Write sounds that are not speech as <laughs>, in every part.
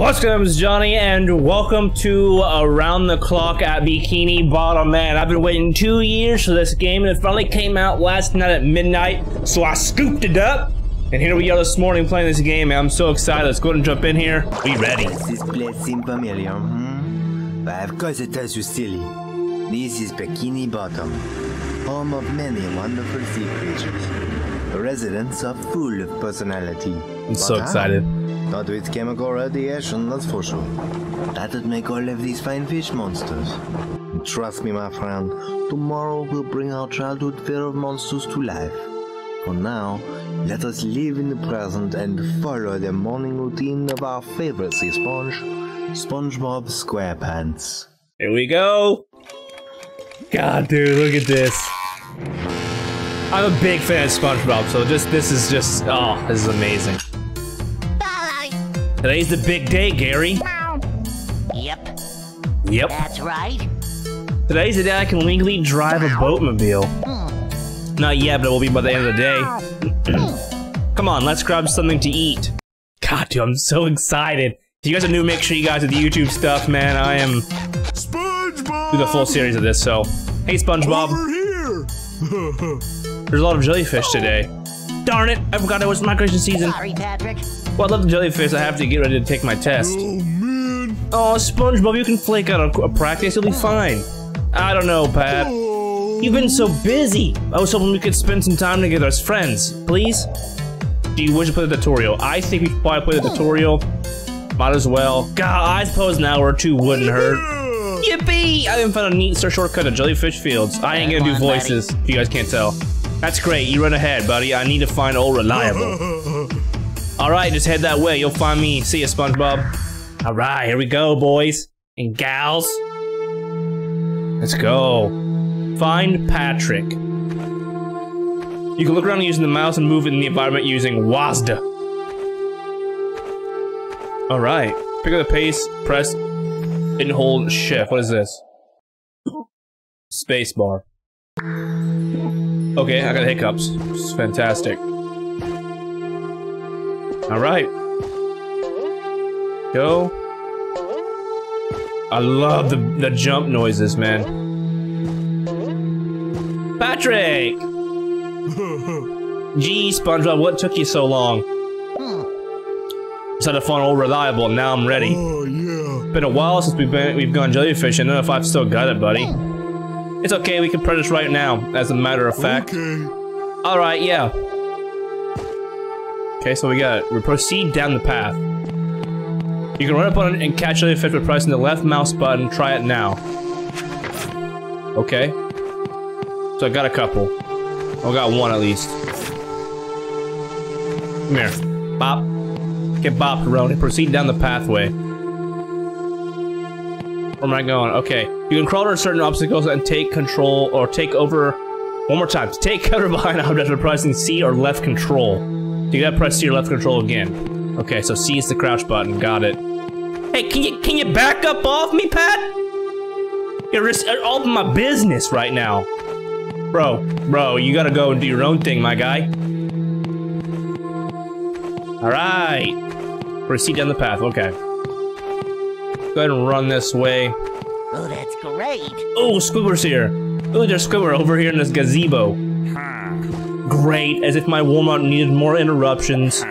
What's good, it's Johnny, and welcome to Around the Clock at Bikini Bottom. Man, I've been waiting two years for this game, and it finally came out last night at midnight, so I scooped it up. And here we are this morning playing this game, man. I'm so excited. Let's go ahead and jump in here. We ready. This place seem familiar, hmm? Why, of course it does, you silly. This is Bikini Bottom, home of many wonderful sea creatures. The residents are full of personality. I'm so excited. Not with chemical radiation, that's for sure. That'd make all of these fine fish monsters. Trust me, my friend, tomorrow will bring our childhood fear of monsters to life. For now, let us live in the present and follow the morning routine of our favorite sea sponge, SpongeBob SquarePants. Here we go. God, dude, look at this. I'm a big fan of SpongeBob, so just this is just oh, this is amazing. Today's the big day, Gary. Yep, Yep. that's right. Today's the day I can legally drive a boatmobile. Hmm. Not yet, but it will be by the end of the day. <clears throat> Come on, let's grab something to eat. God, dude, I'm so excited. If you guys are new, make sure you guys do the YouTube stuff, man. I am SpongeBob! do the full series of this, so. Hey, SpongeBob. Over here! <laughs> There's a lot of jellyfish today. Darn it, I forgot it was migration season. Sorry, Patrick. Well, I love the jellyfish. I have to get ready to take my test. oh man! Oh, SpongeBob, you can flake out a, a practice. You'll be fine. I don't know, Pat. Oh, You've been so busy. I was hoping we could spend some time together as friends. Please? Do you wish to play the tutorial? I think we should probably play the tutorial. Might as well. God, I suppose an hour or two wouldn't hurt. yeah. Yippee! I even found a neat shortcut to Jellyfish Fields. I ain't gonna do voices, if you guys can't tell. That's great, you run ahead, buddy. I need to find old reliable. <laughs> Alright, just head that way. You'll find me. See ya, SpongeBob. Alright, here we go, boys and gals. Let's go. Find Patrick. You can look around using the mouse and move in the environment using WASD. Alright. Pick up the pace, press and hold shift. What is this? Spacebar. Okay, I got hiccups. It's is fantastic. Alright. Go. I love the, the jump noises, man. Patrick! <laughs> Gee, SpongeBob, what took you so long? Had to find old reliable, now I'm ready. oh yeah. Been a while since we've been we've gone jellyfishing. I don't know if I've still got it, buddy. It's okay, we can practice right now, as a matter of fact. Okay. Alright, yeah. Okay, so we got. We proceed down the path. You can run up on it and catch jellyfish by pressing the left mouse button. Try it now. Okay. So I got a couple. I got one at least. Come here. Bop. Get bopped, Roni. Proceed down the pathway. Where am I going? Okay. You can crawl over certain obstacles and take control or take over. One more time. Take cover <laughs> behind objects by pressing C or left control. You gotta press C or left control again. Okay, so C is the crouch button. Got it. Hey, can you can you back up off me, Pat? You're just all of my business right now. Bro, bro, you gotta go and do your own thing, my guy. Alright. Proceed down the path, okay. Go ahead and run this way. Oh, that's great. Oh, Squidward's here. Oh, there's Squibber over here in this gazebo. Great, as if my warm-up needed more interruptions.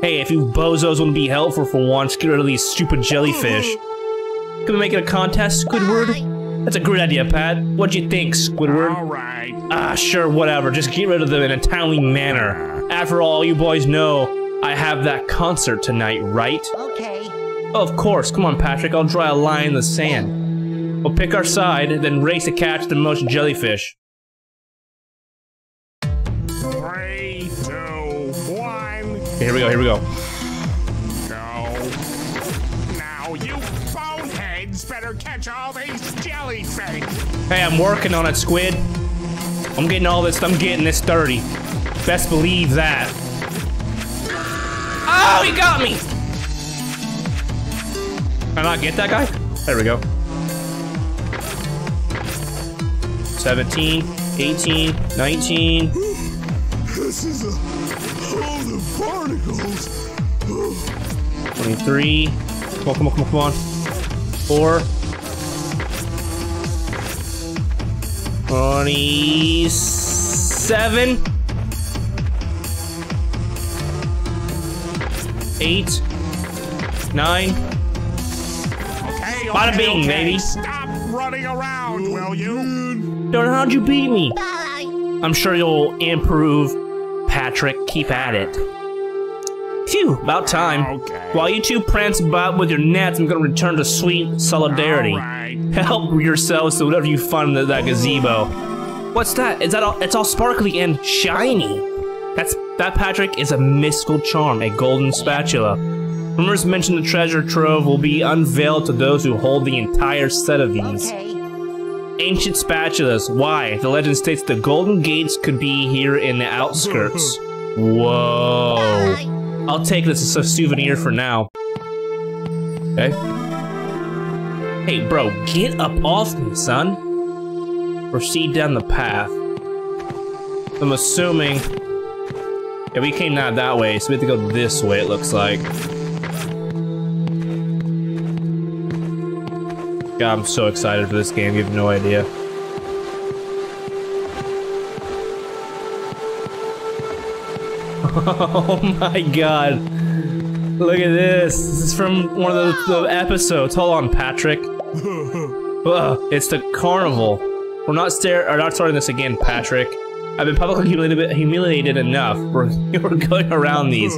Hey, if you bozos want to be helpful for once, get rid of these stupid jellyfish. Can we make it a contest, Squidward? That's a great idea, Pat. What'd you think, Squidward? Alright. Ah, sure, whatever. Just get rid of them in a timely manner. After all, you boys know I have that concert tonight, right? Okay. Of course. Come on, Patrick. I'll draw a line in the sand. We'll pick our side, then race to catch the most jellyfish. Three, two, one, Here we go, here we go. go. Now you boneheads better catch all these jellyfish. Hey, I'm working on it, Squid. I'm getting all this, I'm getting this 30. Best believe that. Oh, he got me! Can I not get that guy? There we go. 17, 18, 19. This is a. Oh, the barnacles. 23, Come on, come on, come on, come on. Four. 27. Eight. Nine. Okay, Bada okay, bing, okay. baby. Stop running around, will you? Darn, how'd you beat me? Bye. I'm sure you'll improve. Patrick, keep at it. Phew, about time. Okay. While you two prance about with your nets, I'm gonna return to sweet solidarity. All right. Help yourselves to whatever you find in that gazebo. What's that? Is that all? It's all sparkly and shiny. That's that Patrick is a mystical charm, a golden spatula. Rumors mention the treasure trove will be unveiled to those who hold the entire set of these. Okay. Ancient spatulas. Why? The legend states the golden gates could be here in the outskirts. Whoa. I'll take this as a souvenir for now. Okay. Hey, bro, get up off me, son. Proceed down the path. I'm assuming. Yeah, we came not that way, so we have to go this way, it looks like. God, I'm so excited for this game, you have no idea. <laughs> Oh my god. Look at this. This is from one of the, the episodes. Hold on, Patrick. <laughs> Ugh, it's the carnival. We're not stare or not starting this again, Patrick. I've been publicly humiliated, humiliated enough. We're, <laughs> we're going around these.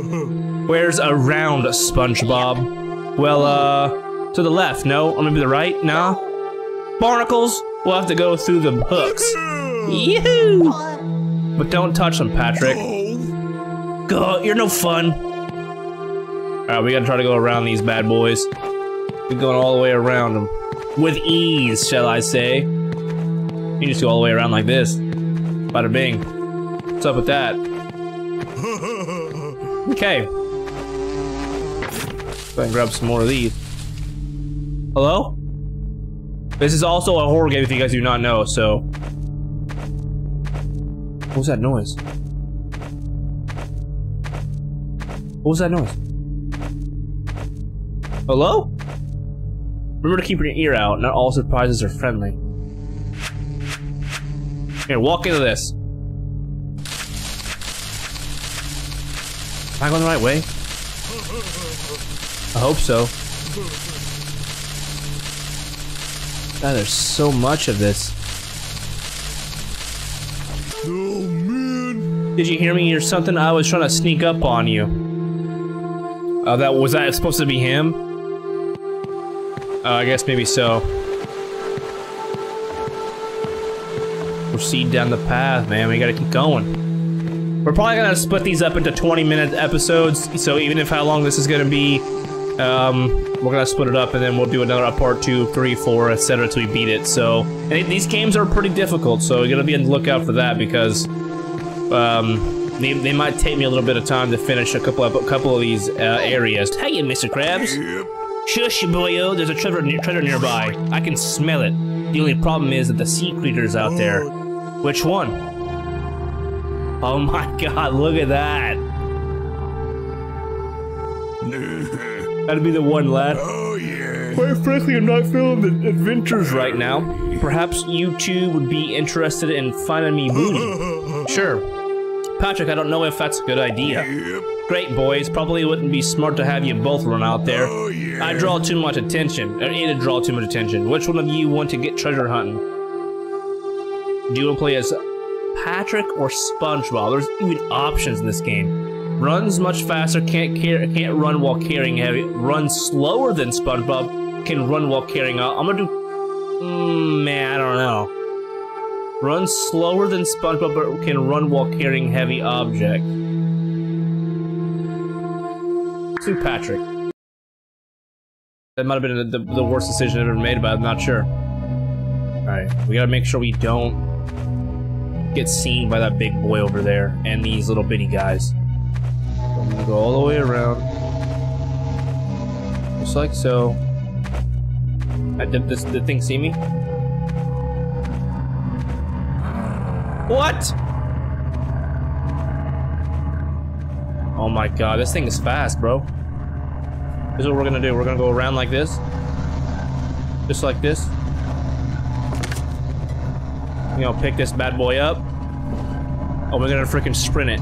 Where's around, SpongeBob? Well, uh, to the left, no? Or maybe the right? Nah? Barnacles? We'll have to go through the hooks. Yee-hoo! But don't touch them, Patrick. Go, you're no fun. Alright, we gotta try to go around these bad boys. We're going all the way around them. With ease, shall I say. You just go all the way around like this. Bada bing. What's up with that? <laughs> Okay. Go ahead and grab some more of these. Hello? This is also a horror game if you guys do not know, so. What was that noise? What was that noise? Hello? Remember to keep your ear out. Not all surprises are friendly. Here, walk into this. Am I going the right way? I hope so. God, there's so much of this. Man. Did you hear me or something? I was trying to sneak up on you. Oh, that was that supposed to be him? Uh, I guess maybe so. Proceed down the path, man. We gotta keep going. We're probably gonna split these up into 20 minute episodes, so even if how long this is gonna be, um, we're gonna split it up and then we'll do another part two, three, four, etc. till we beat it. So, and it- these games are pretty difficult, so you're gonna be on the lookout for that because um, they, they might take me a little bit of time to finish a couple of a couple of these uh, areas. Hey, Mr. Krabs. Shush, boyo. There's a treasure, near, treasure nearby. I can smell it. The only problem is that the sea creature's out there. Which one? Oh my <laughs> god, look at that. That'd be the one, lad. Oh yeah. Quite frankly, I'm not feeling the adventures right now. Perhaps you two would be interested in finding me booty. <laughs> Sure. Patrick, I don't know if that's a good idea. Yep. Great, boys. Probably wouldn't be smart to have you both run out there. Oh yeah. I draw too much attention. Or either draw too much attention. Which one of you want to get treasure hunting? Do you want to play as Patrick or SpongeBob? There's even options in this game. Runs much faster, can't can't run while carrying heavy. Runs slower than SpongeBob, can run while carrying. I'm gonna do. Mm, man, I don't know. Runs slower than SpongeBob, but can run while carrying heavy object. To Patrick. That might have been the, the, the worst decision I've ever made, but I'm not sure. Alright, we gotta make sure we don't get seen by that big boy over there and these little bitty guys. Just like so. I did this the thing see me? What? Oh my god, this thing is fast, bro. This is what we're gonna do. We're gonna go around like this. Just like this. You know, pick this bad boy up. Oh, we're gonna freaking sprint it.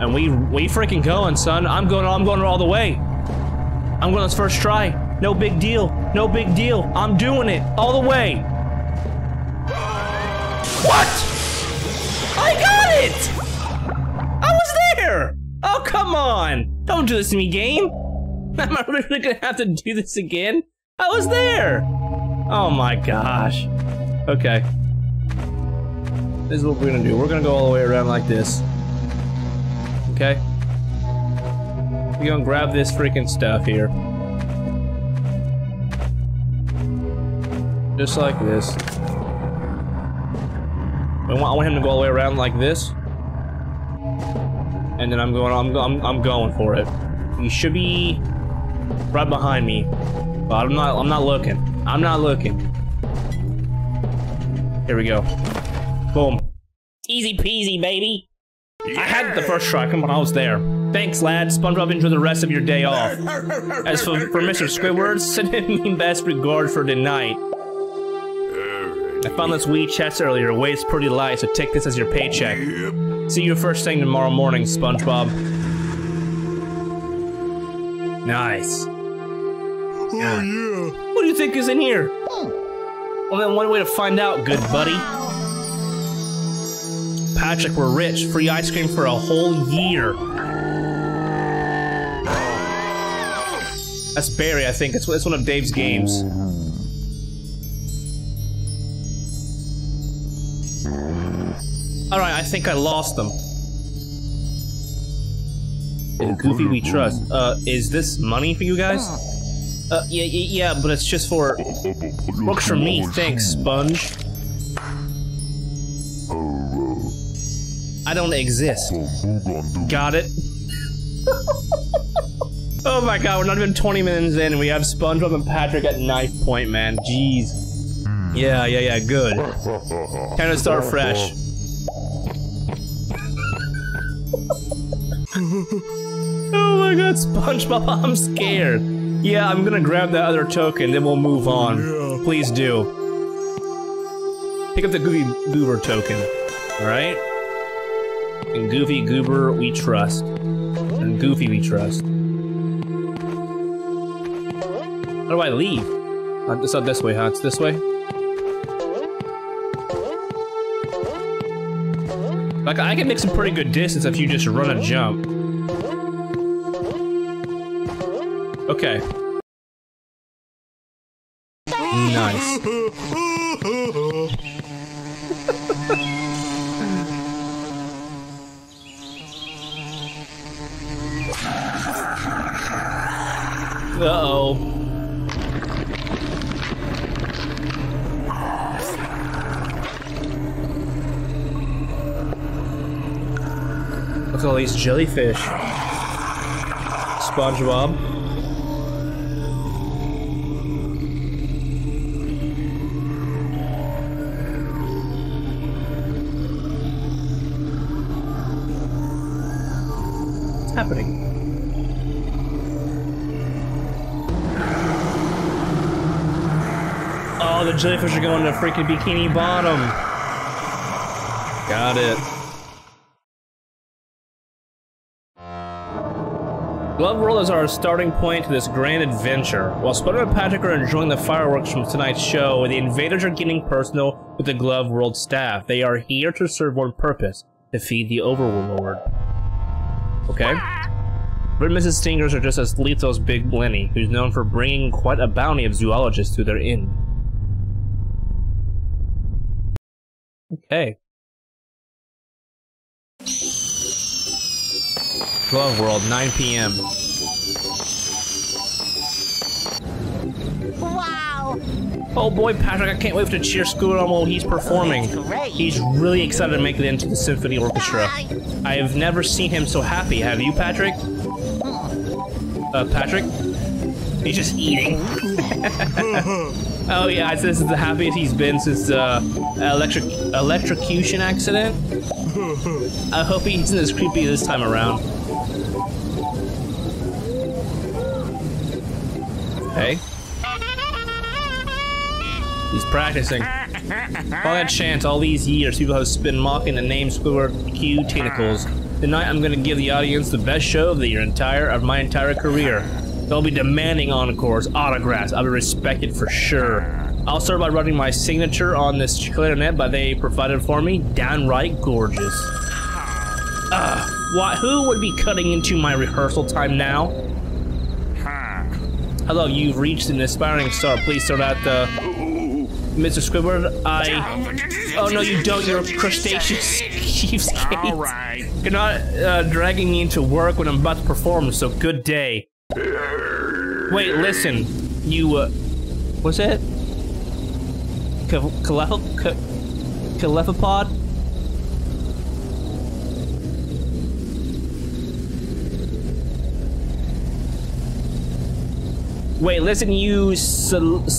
And we we freaking going, son. I'm going I'm going all the way. I'm going this first try. No big deal. No big deal. I'm doing it all the way. What? I got it! I was there! Oh, come on! Don't do this to me, game! <laughs> Am I really gonna have to do this again? I was there! Oh my gosh. Okay. This is what we're gonna do. We're gonna go all the way around like this. Okay? We're gonna grab this freaking stuff here. Just like this. I want, I want him to go all the way around like this. And then I'm going, I'm, I'm, I'm going for it. He should be right behind me. But I'm not, I'm not looking. I'm not looking. Here we go. Boom. Easy peasy, baby. I had the first try. Come on, I was there. Thanks, lad. SpongeBob, enjoy the rest of your day off. As for, for Mr. Squidward, <laughs> send him best regards for the night. I found this wee chest earlier. Weighs pretty light, so take this as your paycheck. See you first thing tomorrow morning, SpongeBob. Nice. Oh yeah. What do you think is in here? Well, then one way to find out, good buddy. Patrick, we're rich. Free ice cream for a whole year. That's Barry, I think. It's, it's one of Dave's games. Alright, I think I lost them. In Goofy we trust. Uh, is this money for you guys? Uh, yeah, yeah, yeah, but it's just for... Works for me, thanks, Sponge. I don't exist. Got it? Oh my god, we're not even 20 minutes in and we have SpongeBob and Patrick at knife point, man. Jeez. Yeah, yeah, yeah, good. Time to start fresh. <laughs> oh my god, SpongeBob, <laughs> I'm scared. Yeah, I'm gonna grab that other token, then we'll move on. Please do. Pick up the Goofy Goober token, alright? And Goofy Goober we trust. And Goofy we trust. How do I leave? Uh, it's not this way, huh? It's this way? Like, I can make some pretty good distance if you just run a jump. Okay. Nice. Uh-oh. Look at all these jellyfish. SpongeBob. What's happening? Oh, the jellyfish are going to freaking Bikini Bottom. Got it. Glove World is our starting point to this grand adventure. While Spider and Patrick are enjoying the fireworks from tonight's show, the invaders are getting personal with the Glove World staff. They are here to serve one purpose, to feed the Overlord. Okay. But Mrs. Stingers are just as lethal as Big Blenny, who's known for bringing quite a bounty of zoologists to their inn. Okay. Glove World, 9 p.m. Wow! Oh boy, Patrick, I can't wait to cheer Scooter on while he's performing. That's great. He's really excited to make it into the symphony orchestra. I have never seen him so happy. Have you, Patrick? Uh, Patrick? He's just eating. <laughs> oh yeah, this is the happiest he's been since uh, electric electrocution accident. <laughs> I hope he isn't as creepy this time around. Okay. He's practicing. All that chance, all these years, people have been mocking the name Squidward Q Tentacles. Tonight, I'm gonna give the audience the best show of the entire of my entire career. They'll be demanding encores, autographs. I'll be respected for sure. I'll start by running my signature on this clarinet that they provided for me. Downright gorgeous. Ah, why? Who would be cutting into my rehearsal time now? Hello, you've reached an aspiring star. Please start at the. Mr. Squidward, I. Oh no, you don't. You're a crustaceous <laughs> cheapskate. All right. You're not uh, dragging me into work when I'm about to perform, so good day. Wait, listen. You, uh. What's that? Calephapod? Wait, listen, you cephalopod?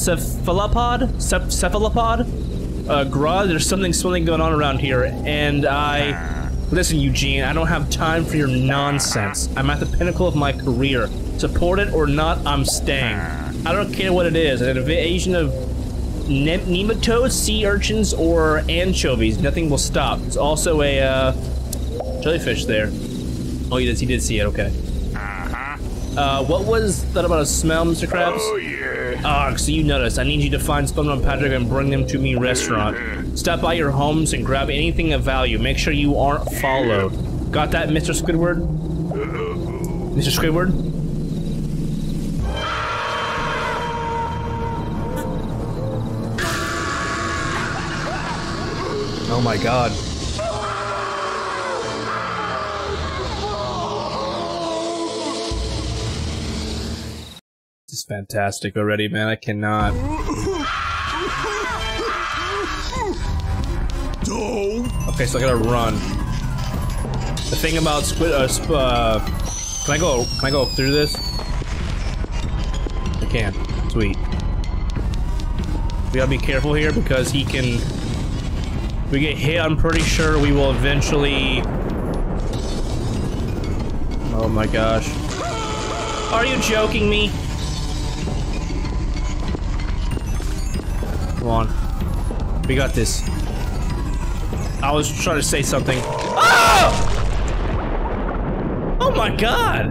Ceph- cephalopod? Uh, Grod, there's something swimming going on around here, and I... Listen, Eugene, I don't have time for your nonsense. I'm at the pinnacle of my career. Support it or not, I'm staying. I don't care what it is, an invasion of ne nematodes, sea urchins, or anchovies. Nothing will stop. There's also a, uh, jellyfish there. Oh, he did, he did see it, okay. Uh, what was that about a smell, Mr. Krabs? Oh, yeah. Ah, so you noticed. I need you to find SpongeBob and Patrick and bring them to me restaurant. Stop by your homes and grab anything of value. Make sure you aren't followed. Got that, Mr. Squidward? Mr. Squidward? Oh my god. Fantastic already, man. I cannot. Okay, so I gotta run. The thing about squid, uh, uh, can I go, can I go through this? I can. Sweet. We gotta be careful here because he can, if we get hit, I'm pretty sure we will eventually, oh my gosh. Are you joking me? Come on. We got this. I was trying to say something. Oh! Oh my god!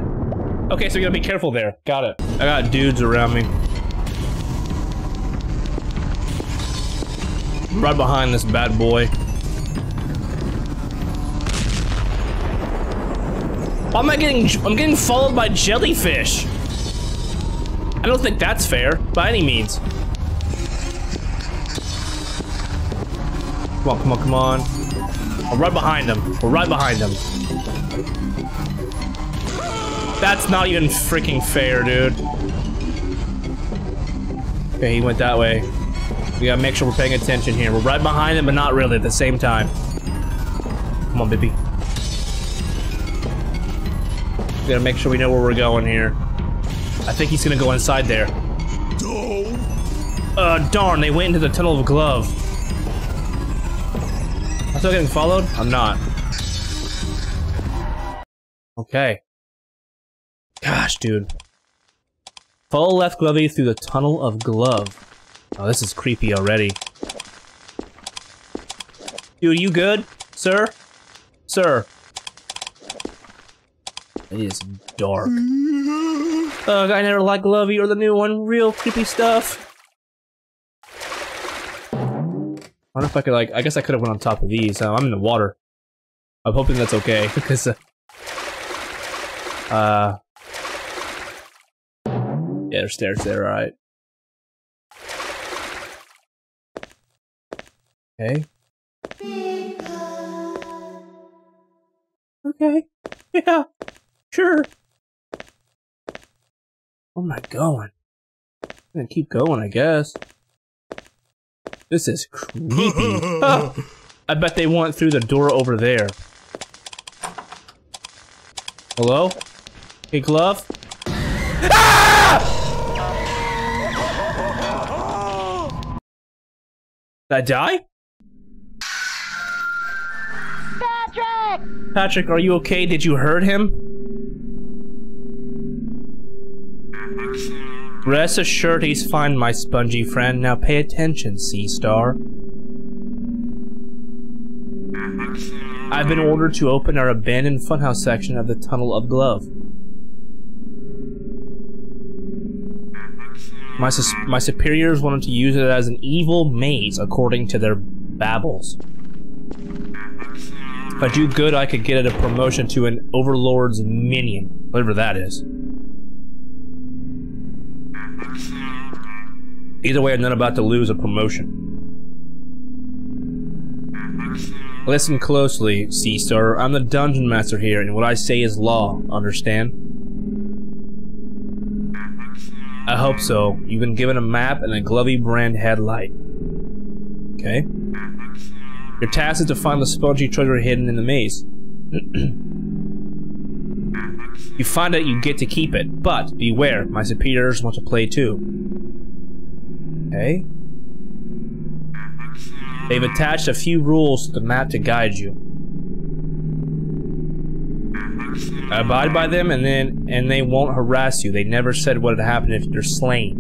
Okay, so you gotta be careful there. Got it. I got dudes around me. Right behind this bad boy. Why am I getting- I'm getting followed by jellyfish! I don't think that's fair, by any means. Come on, come on, come on. I'm right behind him. We're right behind him. That's not even freaking fair, dude. Okay, he went that way. We gotta make sure we're paying attention here. We're right behind him, but not really at the same time. Come on, baby. We gotta make sure we know where we're going here. I think he's gonna go inside there. Uh, darn, they went into the tunnel of glove. Still getting followed? I'm not. Okay. Gosh, dude. Follow left Glovey through the tunnel of glove. Oh, this is creepy already. Dude, you good? Sir? Sir? It is dark. <laughs> Ugh, I never liked Glovey or the new one. Real creepy stuff. I wonder if I could like, I guess I could have went on top of these. Uh, I'm in the water. I'm hoping that's okay, <laughs> because, uh, uh, yeah, there's stairs there, alright. Okay. Okay. <laughs> Yeah. Sure. Where am I going? I'm gonna keep going, I guess. This is creepy. <laughs> Ah, I bet they went through the door over there. Hello? Hey, glove? Ah! Did I die? Patrick! Patrick, are you okay? Did you hurt him? Rest assured he's fine, my spongy friend. Now pay attention, Sea Star. I've been ordered to open our abandoned funhouse section of the Tunnel of Glove. My, my superiors wanted to use it as an evil maze, according to their babbles. If I do good, I could get a promotion to an Overlord's minion, whatever that is. Either way, I'm not about to lose a promotion. Listen closely, Sea Star. I'm the dungeon master here, and what I say is law, understand? I hope so. You've been given a map and a Glovey brand headlight. Okay. Your task is to find the spongy treasure hidden in the maze. <clears throat> you find it, you get to keep it. But, beware, my superiors want to play too. Okay. They've attached a few rules to the map to guide you. Abide by them and then and they won't harass you. They never said what would happen if you're slain.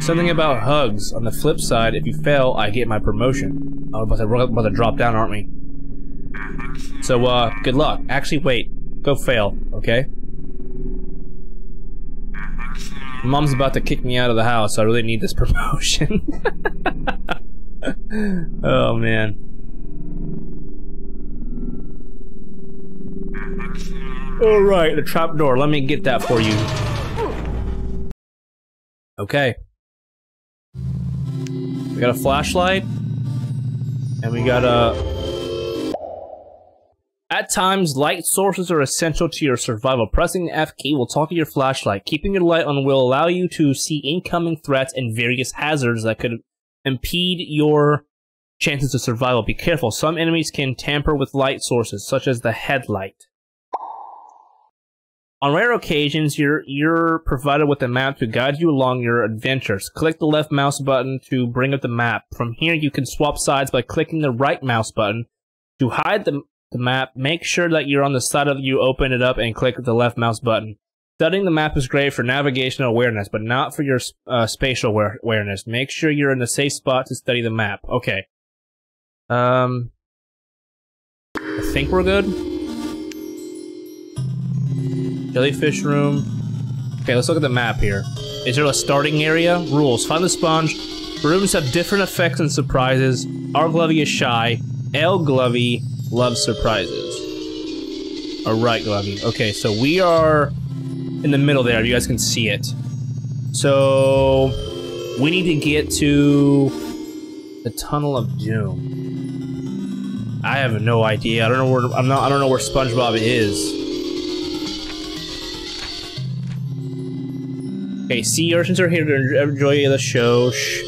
Something about hugs. On the flip side, if you fail, I get my promotion. Oh, but we're about to drop down, aren't we? So, uh, good luck. Actually, wait. Go fail, okay? Mom's about to kick me out of the house, so I really need this <laughs> promotion. oh, man. Alright, the trap door. Let me get that for you. Okay. We got a flashlight. And we got a... At times, light sources are essential to your survival. Pressing the F key will talk to your flashlight. Keeping your light on will allow you to see incoming threats and various hazards that could impede your chances of survival. Be careful. Some enemies can tamper with light sources, such as the headlight. On rare occasions, you're, you're provided with a map to guide you along your adventures. Click the left mouse button to bring up the map. From here, you can swap sides by clicking the right mouse button. To hide the, the map, make sure that you're on the side of you open it up and click the left mouse button. Studying the map is great for navigational awareness, but not for your uh, spatial aware awareness. Make sure you're in a safe spot to study the map. Okay. Um, I think we're good. Jellyfish room. Okay, let's look at the map here. Is there a starting area? Rules. Find the sponge. Rooms have different effects and surprises. R. Glovey is shy. L. Glovey loves surprises. Alright, Glovey. Okay, so we are in the middle there. You guys can see it. So, we need to get to the Tunnel of Doom. I have no idea. I don't know where I'm not. I don't know where SpongeBob is. Okay, sea urchins are here to enjoy the show. Shh.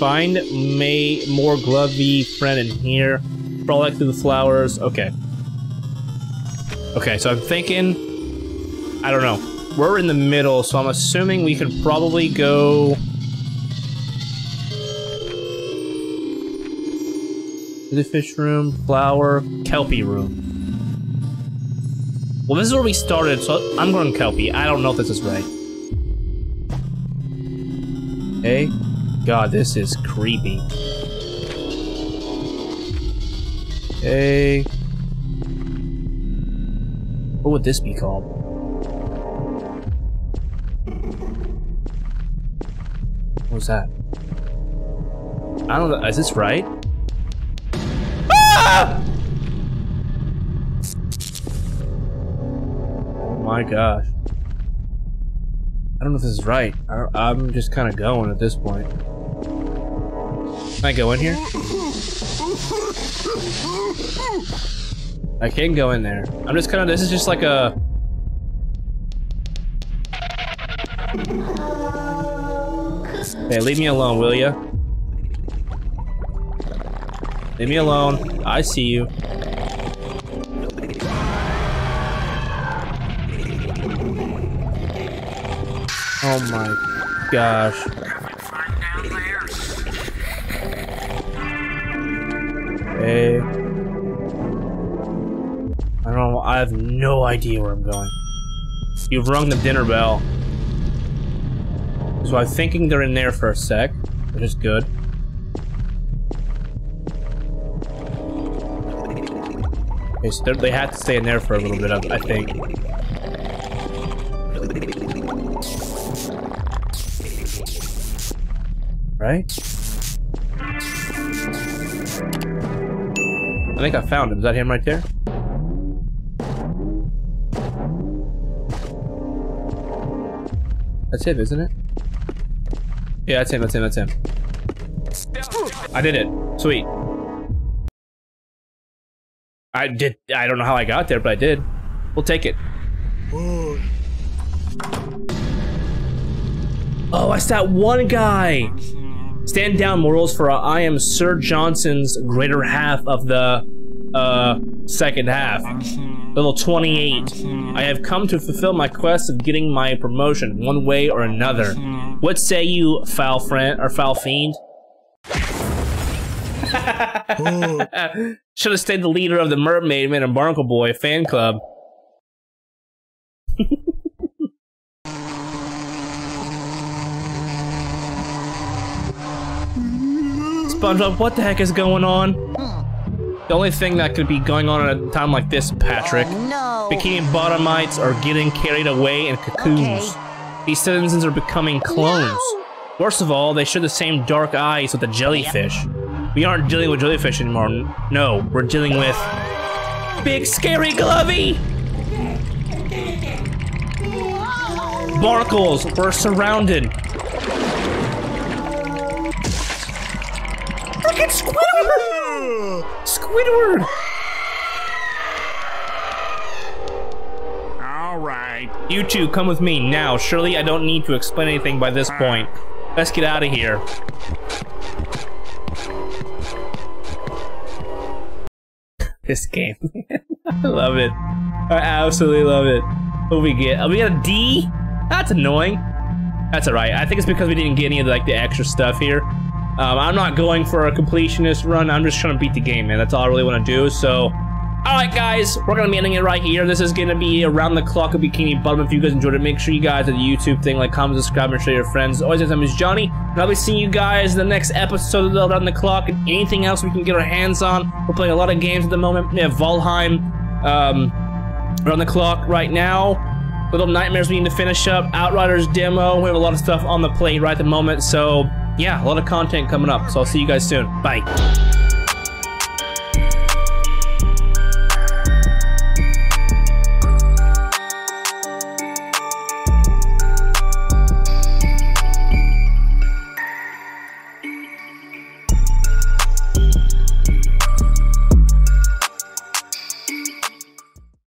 Find May more glovey friend in here. Frolic through the flowers. Okay. Okay, so I'm thinking. I don't know. We're in the middle, so I'm assuming we can probably go. The fish room, flower, kelpie room. Well, this is where we started, so I'm going kelpie. I don't know if this is right. Okay. God, this is creepy. Okay. What would this be called? What was that? I don't know. Is this right? Ah! Oh my gosh. I don't know if this is right. I, am just kind of going at this point. Can I go in here? I can go in there. I'm just kind of, this is just like a... Hey, leave me alone, will ya? Leave me alone. I see you. Oh my gosh. I don't know, I have no idea where I'm going. You've rung the dinner bell. So I'm thinking they're in there for a sec, which is good. Okay, so they had to stay in there for a little bit, I think. Right? Think I found him. Is that him right there? That's him, isn't it? Yeah, that's him, that's him, that's him. I did it. Sweet. I did. I don't know how I got there, but I did. We'll take it. Oh, it's that one guy. Stand down, mortals, for I am Sir Johnson's greater half of the uh second half. Level 28. I have come to fulfill my quest of getting my promotion one way or another. What say you, foul friend or foul fiend? <laughs> Should have stayed the leader of the Mermaid Man and Barnacle Boy fan club. <laughs> SpongeBob, what the heck is going on? The only thing that could be going on at a time like this, Patrick, oh, No. bikini bottomites are getting carried away in cocoons. These citizens are becoming clones. Worst of all, they share the same dark eyes with the jellyfish. We aren't dealing with jellyfish anymore. No, we're dealing with big scary Glovey. Barnacles, we're surrounded. Frickin' Squidward! <laughs> Squidward! All right. You two, come with me now. Surely I don't need to explain anything by this point. Let's get out of here. <laughs> this game. <laughs> I love it. I absolutely love it. What we get? Oh, we got a D? That's annoying. That's alright. I think it's because we didn't get any of the, like the extra stuff here. Um, I'm not going for a completionist run. I'm just trying to beat the game, man. That's all I really want to do. So, Alright guys, we're gonna be ending it right here. This is gonna be around the clock of Bikini Bottom. If you guys enjoyed it, make sure you guys at the YouTube thing, like, comment, subscribe, and share your friends. Always, my name is Johnny, and I'll be seeing you guys in the next episode of Around the Clock, and anything else we can get our hands on. We're playing a lot of games at the moment. We have Valheim, um, Around the Clock right now. Little Nightmares we need to finish up. Outriders demo. We have a lot of stuff on the plate right at the moment, so yeah, a lot of content coming up. So I'll see you guys soon. Bye.